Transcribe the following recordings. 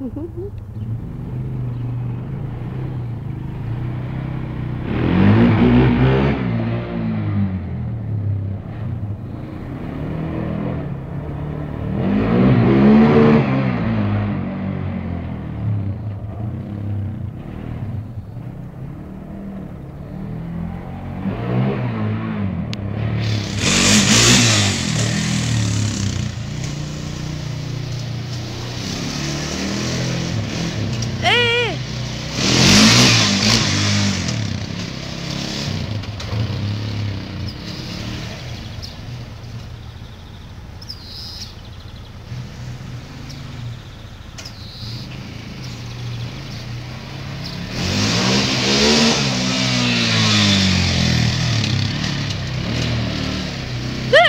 Mm-hmm.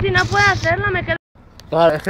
si no puedes hacerlo, me quedo... Claro, es que